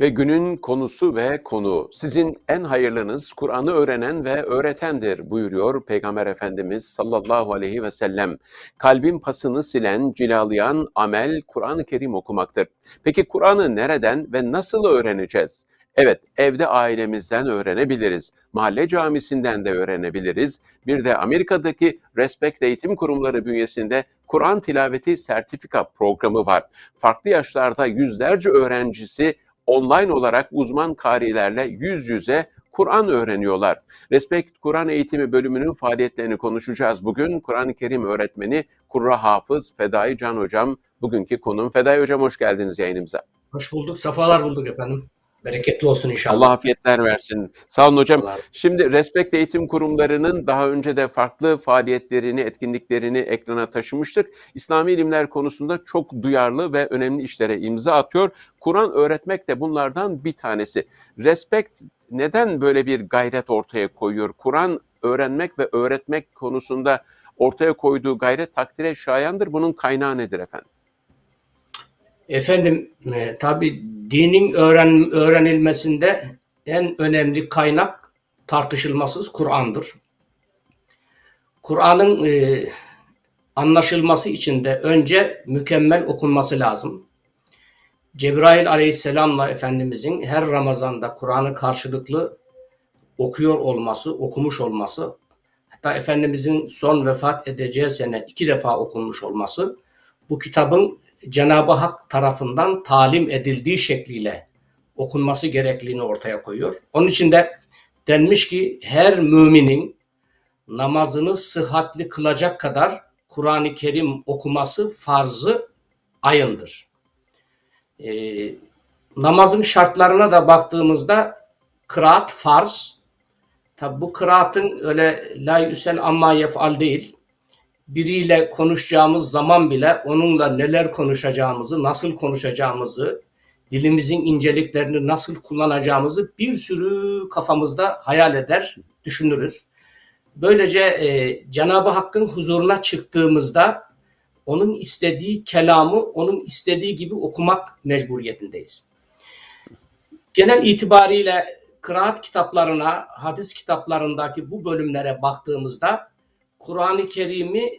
Ve günün konusu ve konu sizin en hayırlınız Kur'an'ı öğrenen ve öğretendir buyuruyor Peygamber Efendimiz sallallahu aleyhi ve sellem. Kalbin pasını silen, cilalayan amel Kur'an-ı Kerim okumaktır. Peki Kur'an'ı nereden ve nasıl öğreneceğiz? Evet, evde ailemizden öğrenebiliriz. Mahalle camisinden de öğrenebiliriz. Bir de Amerika'daki Respect Eğitim Kurumları bünyesinde Kur'an tilaveti sertifika programı var. Farklı yaşlarda yüzlerce öğrencisi online olarak uzman karilerle yüz yüze Kur'an öğreniyorlar. Respekt Kur'an Eğitimi bölümünün faaliyetlerini konuşacağız bugün. Kur'an-ı Kerim öğretmeni Kurra Hafız Fedai Can Hocam. Bugünkü konum Fedai Hocam hoş geldiniz yayınımıza. Hoş bulduk, safalar bulduk efendim. Bereketli olsun inşallah. Allah afiyetler versin. Sağ olun hocam. Allah. Şimdi Respekt Eğitim Kurumları'nın daha önce de farklı faaliyetlerini, etkinliklerini ekrana taşımıştık. İslami ilimler konusunda çok duyarlı ve önemli işlere imza atıyor. Kur'an öğretmek de bunlardan bir tanesi. Respekt neden böyle bir gayret ortaya koyuyor? Kur'an öğrenmek ve öğretmek konusunda ortaya koyduğu gayret takdire şayandır. Bunun kaynağı nedir efendim? Efendim e, tabi dinin öğren, öğrenilmesinde en önemli kaynak tartışılmasız Kur'an'dır. Kur'an'ın e, anlaşılması için de önce mükemmel okunması lazım. Cebrail aleyhisselamla Efendimizin her Ramazan'da Kur'an'ı karşılıklı okuyor olması, okumuş olması, hatta Efendimizin son vefat edeceği sene iki defa okunmuş olması, bu kitabın Cenab-ı Hak tarafından talim edildiği şekliyle okunması gerekliliğini ortaya koyuyor. Onun için de denmiş ki her müminin namazını sıhhatli kılacak kadar Kur'an-ı Kerim okuması farzı ayındır. Ee, namazın şartlarına da baktığımızda kıraat farz. Tabi bu kıraatın öyle la yüsel amma yef'al değil biriyle konuşacağımız zaman bile onunla neler konuşacağımızı, nasıl konuşacağımızı, dilimizin inceliklerini nasıl kullanacağımızı bir sürü kafamızda hayal eder, düşünürüz. Böylece e, Cenab-ı Hakk'ın huzuruna çıktığımızda onun istediği kelamı onun istediği gibi okumak mecburiyetindeyiz. Genel itibariyle kıraat kitaplarına, hadis kitaplarındaki bu bölümlere baktığımızda Kur'an-ı Kerim'i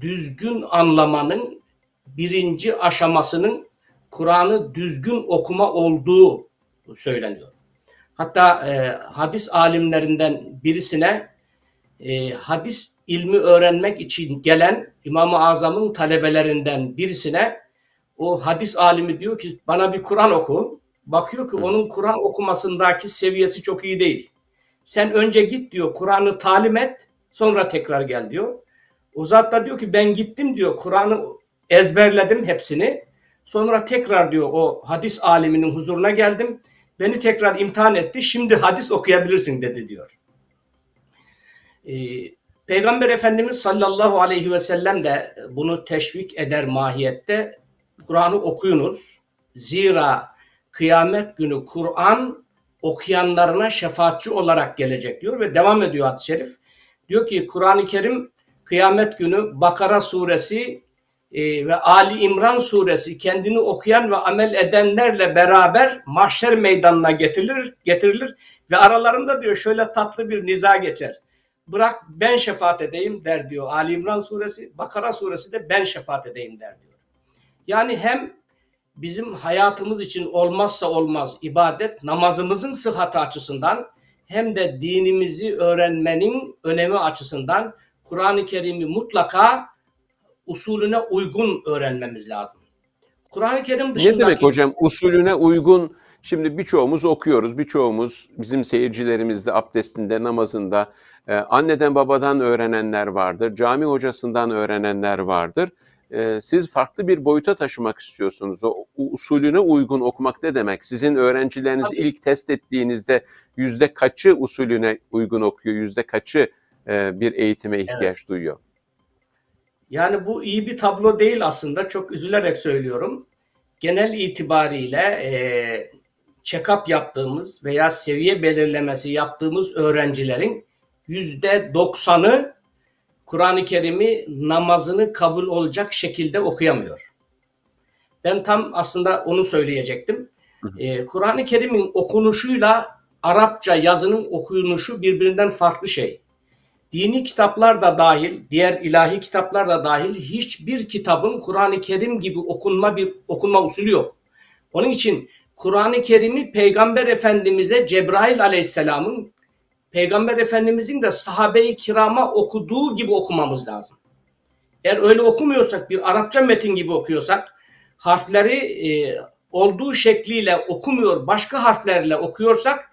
düzgün anlamanın birinci aşamasının Kur'an'ı düzgün okuma olduğu söyleniyor. Hatta e, hadis alimlerinden birisine e, hadis ilmi öğrenmek için gelen İmam-ı Azam'ın talebelerinden birisine o hadis alimi diyor ki bana bir Kur'an oku. Bakıyor ki onun Kur'an okumasındaki seviyesi çok iyi değil. Sen önce git diyor Kur'an'ı talim et Sonra tekrar gel diyor. O zat da diyor ki ben gittim diyor. Kur'an'ı ezberledim hepsini. Sonra tekrar diyor o hadis aliminin huzuruna geldim. Beni tekrar imtihan etti. Şimdi hadis okuyabilirsin dedi diyor. Ee, Peygamber Efendimiz sallallahu aleyhi ve sellem de bunu teşvik eder mahiyette. Kur'an'ı okuyunuz. Zira kıyamet günü Kur'an okuyanlarına şefaatçi olarak gelecek diyor ve devam ediyor hadis-i şerif. Diyor ki Kur'an-ı Kerim kıyamet günü Bakara suresi e, ve Ali İmran suresi kendini okuyan ve amel edenlerle beraber mahşer meydanına getirilir, getirilir ve aralarında diyor şöyle tatlı bir niza geçer. Bırak ben şefaat edeyim der diyor Ali İmran suresi, Bakara suresi de ben şefaat edeyim der diyor. Yani hem bizim hayatımız için olmazsa olmaz ibadet namazımızın sıhhatı açısından hem de dinimizi öğrenmenin önemi açısından Kur'an-ı Kerim'i mutlaka usulüne uygun öğrenmemiz lazım. Kur'an-ı Kerim dışındaki... Ne demek hocam usulüne uygun? Şimdi birçoğumuz okuyoruz, birçoğumuz bizim seyircilerimizde abdestinde, namazında e, anneden babadan öğrenenler vardır, cami hocasından öğrenenler vardır e, siz farklı bir boyuta taşımak istiyorsunuz. O usulüne uygun okumak ne demek? Sizin öğrencileriniz Tabii. ilk test ettiğinizde yüzde kaçı usulüne uygun okuyor, yüzde kaçı e, bir eğitime ihtiyaç evet. duyuyor? Yani bu iyi bir tablo değil aslında. Çok üzülerek söylüyorum. Genel itibariyle e, check-up yaptığımız veya seviye belirlemesi yaptığımız öğrencilerin yüzde doksanı Kur'an-ı Kerim'i namazını kabul olacak şekilde okuyamıyor. Ben tam aslında onu söyleyecektim. E, Kur'an-ı Kerim'in okunuşuyla Arapça yazının okunuşu birbirinden farklı şey. Dini kitaplar da dahil, diğer ilahi kitaplar da dahil hiçbir kitabın Kur'an-ı Kerim gibi okunma bir okunma usulü yok. Onun için Kur'an-ı Kerim'i Peygamber Efendimiz'e Cebrail Aleyhisselam'ın Peygamber Efendimiz'in de sahabe-i kirama okuduğu gibi okumamız lazım. Eğer öyle okumuyorsak, bir Arapça metin gibi okuyorsak, harfleri e, olduğu şekliyle okumuyor, başka harflerle okuyorsak,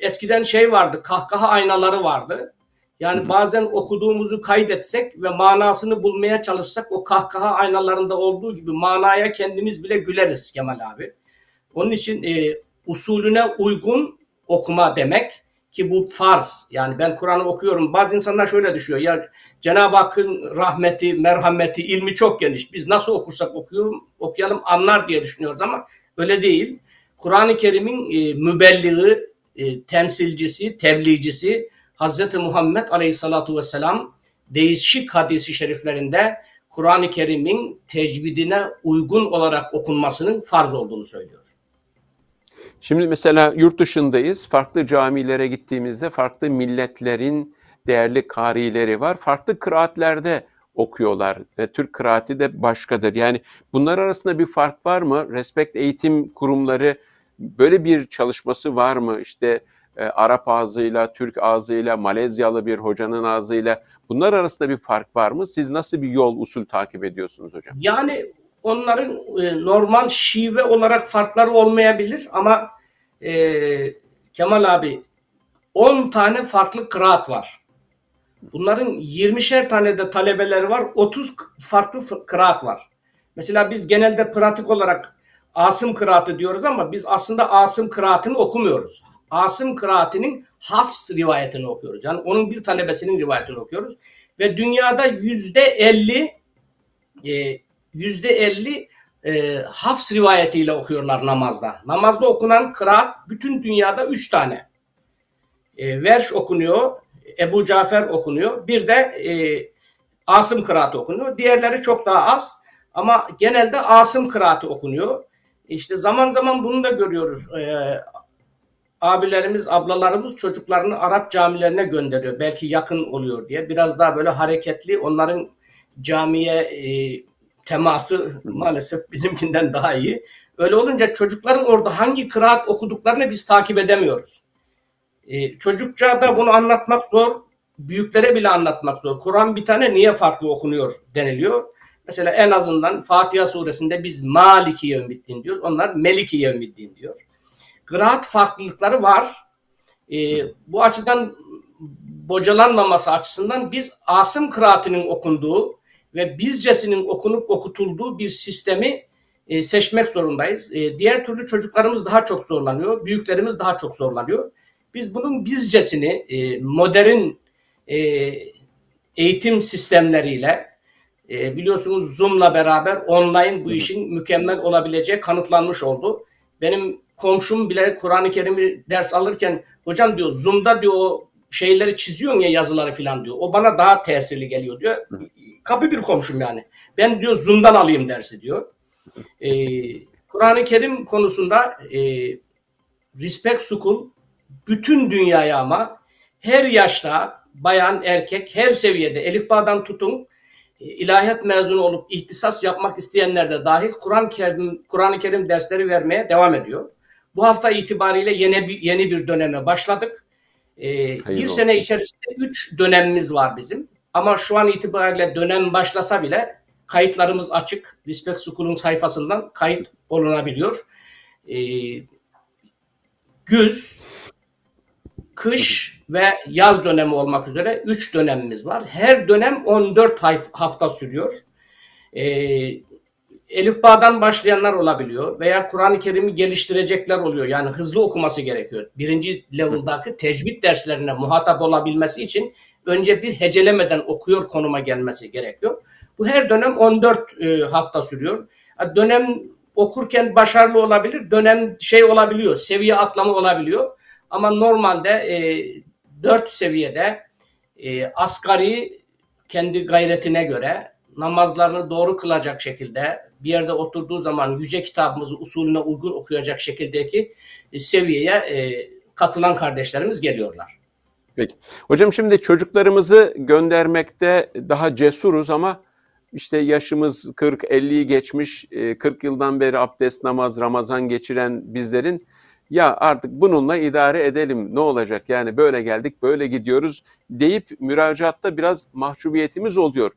eskiden şey vardı, kahkaha aynaları vardı. Yani bazen okuduğumuzu kaydetsek ve manasını bulmaya çalışsak o kahkaha aynalarında olduğu gibi manaya kendimiz bile güleriz Kemal abi. Onun için e, usulüne uygun okuma demek ki bu farz. Yani ben Kur'an'ı okuyorum. Bazı insanlar şöyle düşüyor. Ya Cenab-ı Hakk'ın rahmeti, merhameti, ilmi çok geniş. Biz nasıl okursak okuyalım, okuyalım anlar diye düşünüyoruz ama öyle değil. Kur'an-ı Kerim'in e, mübelliği, e, temsilcisi, tebliğcisi Hz. Muhammed Aleyhissalatu Vesselam değişik hadisi şeriflerinde Kur'an-ı Kerim'in tecvidine uygun olarak okunmasının farz olduğunu söylüyor. Şimdi mesela yurt dışındayız. Farklı camilere gittiğimizde farklı milletlerin değerli karileri var. Farklı kıraatlerde okuyorlar ve Türk kıraati de başkadır. Yani bunlar arasında bir fark var mı? Respekt eğitim kurumları böyle bir çalışması var mı? İşte e, Arap ağzıyla, Türk ağzıyla, Malezyalı bir hocanın ağzıyla bunlar arasında bir fark var mı? Siz nasıl bir yol usul takip ediyorsunuz hocam? Yani onların e, normal şive olarak farkları olmayabilir ama e, Kemal abi 10 tane farklı kıraat var. Bunların 20'şer tane de talebeleri var. 30 farklı kıraat var. Mesela biz genelde pratik olarak Asım kıraatı diyoruz ama biz aslında Asım kıraatını okumuyoruz. Asım kıraatinin Hafs rivayetini okuyoruz. Yani onun bir talebesinin rivayetini okuyoruz. Ve dünyada yüzde elli e, yüzde elli e, Hafs rivayetiyle okuyorlar namazda. Namazda okunan kıraat bütün dünyada üç tane. E, Verş okunuyor, Ebu Cafer okunuyor. Bir de e, Asım kıraatı okunuyor. Diğerleri çok daha az ama genelde Asım kıraatı okunuyor. İşte zaman zaman bunu da görüyoruz. E, abilerimiz, ablalarımız çocuklarını Arap camilerine gönderiyor. Belki yakın oluyor diye. Biraz daha böyle hareketli. Onların camiye e, teması maalesef bizimkinden daha iyi. Öyle olunca çocukların orada hangi kıraat okuduklarını biz takip edemiyoruz. Ee, çocukça da bunu anlatmak zor. Büyüklere bile anlatmak zor. Kur'an bir tane niye farklı okunuyor deniliyor. Mesela en azından Fatiha suresinde biz Maliki Yevmiddin diyoruz. Onlar Meliki Yevmiddin diyor. Kıraat farklılıkları var. Ee, bu açıdan bocalanmaması açısından biz Asım kıraatinin okunduğu ve bizcesinin okunup okutulduğu bir sistemi e, seçmek zorundayız. E, diğer türlü çocuklarımız daha çok zorlanıyor, büyüklerimiz daha çok zorlanıyor. Biz bunun bizcesini e, modern e, eğitim sistemleriyle e, biliyorsunuz Zoom'la beraber online bu işin mükemmel olabileceği kanıtlanmış oldu. Benim komşum bile Kur'an-ı Kerim'i ders alırken hocam diyor Zoom'da diyor o şeyleri çiziyorsun ya yazıları falan diyor. O bana daha tesirli geliyor diyor kapı bir komşum yani. Ben diyor Zoom'dan alayım dersi diyor. Ee, Kur'an-ı Kerim konusunda e, Respect School bütün dünyaya ama her yaşta bayan, erkek, her seviyede Elif tutun e, ilahiyat mezunu olup ihtisas yapmak isteyenler de dahil Kur'an-ı Kerim, Kur'an-ı Kerim dersleri vermeye devam ediyor. Bu hafta itibariyle yeni bir, yeni bir döneme başladık. Ee, bir sene içerisinde üç dönemimiz var bizim. Ama şu an itibariyle dönem başlasa bile kayıtlarımız açık. Respect School'un sayfasından kayıt olunabiliyor. Ee, güz, kış ve yaz dönemi olmak üzere 3 dönemimiz var. Her dönem 14 hafta sürüyor. Ee, Elif Bağ'dan başlayanlar olabiliyor veya Kur'an-ı Kerim'i geliştirecekler oluyor. Yani hızlı okuması gerekiyor. Birinci level'daki tecvid derslerine muhatap olabilmesi için önce bir hecelemeden okuyor konuma gelmesi gerekiyor. Bu her dönem 14 e, hafta sürüyor. Dönem okurken başarılı olabilir, dönem şey olabiliyor, seviye atlama olabiliyor. Ama normalde e, 4 seviyede e, asgari kendi gayretine göre namazlarını doğru kılacak şekilde bir yerde oturduğu zaman yüce kitabımızı usulüne uygun okuyacak şekildeki e, seviyeye e, katılan kardeşlerimiz geliyorlar. Peki. Hocam şimdi çocuklarımızı göndermekte daha cesuruz ama işte yaşımız 40-50'yi geçmiş, 40 yıldan beri abdest, namaz, Ramazan geçiren bizlerin ya artık bununla idare edelim ne olacak yani böyle geldik böyle gidiyoruz deyip müracaatta biraz mahcubiyetimiz oluyor.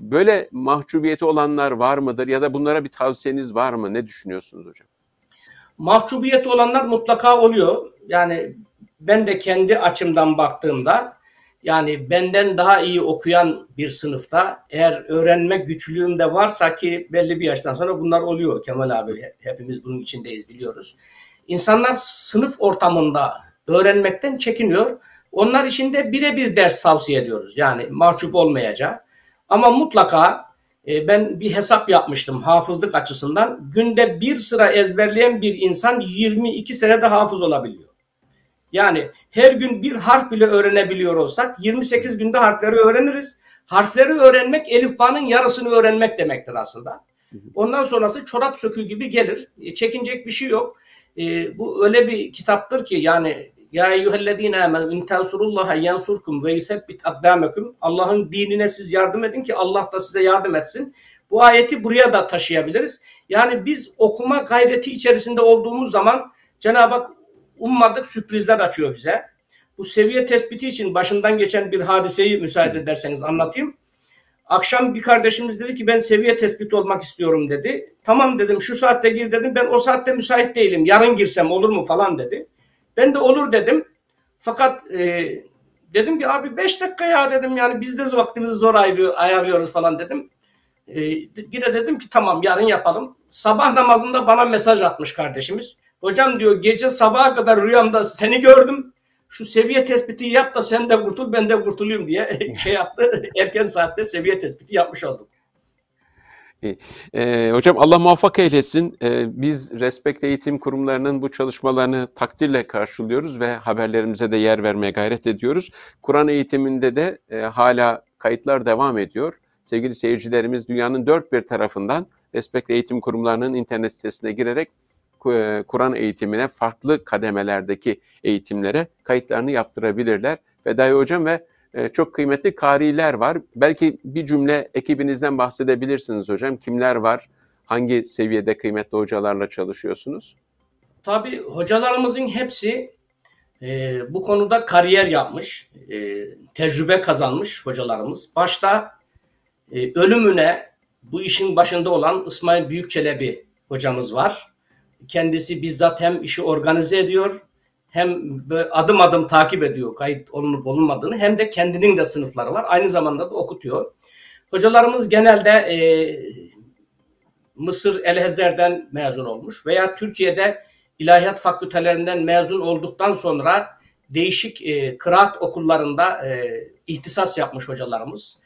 Böyle mahcubiyeti olanlar var mıdır ya da bunlara bir tavsiyeniz var mı? Ne düşünüyorsunuz hocam? Mahcubiyeti olanlar mutlaka oluyor. Yani ben de kendi açımdan baktığımda yani benden daha iyi okuyan bir sınıfta eğer öğrenme güçlüğüm de varsa ki belli bir yaştan sonra bunlar oluyor Kemal abi hepimiz bunun içindeyiz biliyoruz. İnsanlar sınıf ortamında öğrenmekten çekiniyor. Onlar için de birebir ders tavsiye ediyoruz. Yani mahcup olmayacak. Ama mutlaka e, ben bir hesap yapmıştım hafızlık açısından. Günde bir sıra ezberleyen bir insan 22 senede hafız olabiliyor. Yani her gün bir harf bile öğrenebiliyor olsak 28 günde harfleri öğreniriz. Harfleri öğrenmek elifbanın yarısını öğrenmek demektir aslında. Ondan sonrası çorap sökü gibi gelir. E, çekinecek bir şey yok. E, bu öyle bir kitaptır ki yani ya eyyühellezine amenu in tensurullaha yansurkum ve yusebbit abdamekum. Allah'ın dinine siz yardım edin ki Allah da size yardım etsin. Bu ayeti buraya da taşıyabiliriz. Yani biz okuma gayreti içerisinde olduğumuz zaman Cenab-ı Hak ummadık sürprizler açıyor bize. Bu seviye tespiti için başından geçen bir hadiseyi müsaade ederseniz anlatayım. Akşam bir kardeşimiz dedi ki ben seviye tespiti olmak istiyorum dedi. Tamam dedim şu saatte gir dedim. Ben o saatte müsait değilim. Yarın girsem olur mu falan dedi. Ben de olur dedim. Fakat e, dedim ki abi beş dakika ya dedim yani biz de vaktimizi zor ayarlıyoruz falan dedim. E, yine dedim ki tamam yarın yapalım. Sabah namazında bana mesaj atmış kardeşimiz. Hocam diyor gece sabaha kadar rüyamda seni gördüm. Şu seviye tespiti yap da sen de kurtul ben de kurtulayım diye şey yaptı. Erken saatte seviye tespiti yapmış olduk. E, hocam Allah muvaffak eylesin. E, biz Respekt Eğitim Kurumlarının bu çalışmalarını takdirle karşılıyoruz ve haberlerimize de yer vermeye gayret ediyoruz. Kur'an eğitiminde de e, hala kayıtlar devam ediyor. Sevgili seyircilerimiz dünyanın dört bir tarafından Respekt Eğitim Kurumlarının internet sitesine girerek Kur'an eğitimine farklı kademelerdeki eğitimlere kayıtlarını yaptırabilirler. Fedai Hocam ve e, çok kıymetli kariler var. Belki bir cümle ekibinizden bahsedebilirsiniz hocam. Kimler var? Hangi seviyede kıymetli hocalarla çalışıyorsunuz? Tabii hocalarımızın hepsi e, bu konuda kariyer yapmış, e, tecrübe kazanmış hocalarımız. Başta e, ölümüne bu işin başında olan İsmail Büyükçelebi hocamız var. Kendisi bizzat hem işi organize ediyor hem adım adım takip ediyor kayıt olunup olunmadığını hem de kendinin de sınıfları var. Aynı zamanda da okutuyor. Hocalarımız genelde e, Mısır Elhezer'den mezun olmuş veya Türkiye'de ilahiyat fakültelerinden mezun olduktan sonra değişik e, kıraat okullarında e, ihtisas yapmış hocalarımız.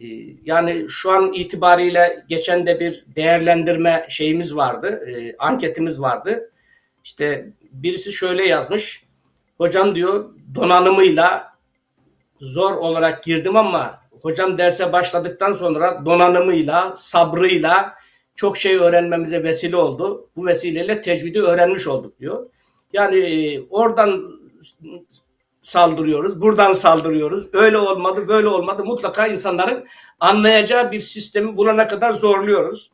E, yani şu an itibariyle geçen de bir değerlendirme şeyimiz vardı, e, anketimiz vardı. İşte birisi şöyle yazmış. Hocam diyor donanımıyla zor olarak girdim ama hocam derse başladıktan sonra donanımıyla, sabrıyla çok şey öğrenmemize vesile oldu. Bu vesileyle tecvidi öğrenmiş olduk diyor. Yani e, oradan saldırıyoruz, buradan saldırıyoruz. Öyle olmadı, böyle olmadı. Mutlaka insanların anlayacağı bir sistemi bulana kadar zorluyoruz.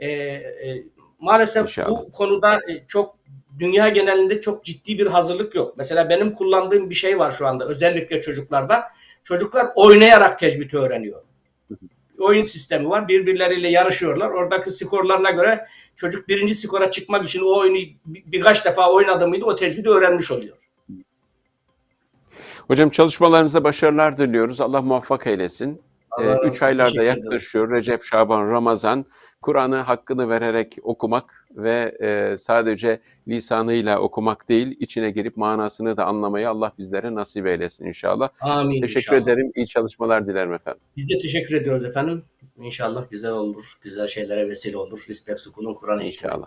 Ee, e, maalesef İnşallah. bu konuda e, çok dünya genelinde çok ciddi bir hazırlık yok. Mesela benim kullandığım bir şey var şu anda özellikle çocuklarda. Çocuklar oynayarak tecvidi öğreniyor. Oyun sistemi var. Birbirleriyle yarışıyorlar. Oradaki skorlarına göre çocuk birinci skora çıkmak için o oyunu birkaç defa oynadı mıydı o tecvidi öğrenmiş oluyor. Hocam çalışmalarınıza başarılar diliyoruz. Allah muvaffak eylesin. Allah ee, üç aylarda yaklaşıyor. Recep, Şaban, Ramazan. Kur'an'ı hakkını vererek okumak ve e, sadece lisanıyla okumak değil, içine girip manasını da anlamayı Allah bizlere nasip eylesin inşallah. Amin Teşekkür inşallah. ederim. İyi çalışmalar dilerim efendim. Biz de teşekkür ediyoruz efendim. İnşallah güzel olur, güzel şeylere vesile olur. Respect School'un Kur'an eğitimi. İnşallah.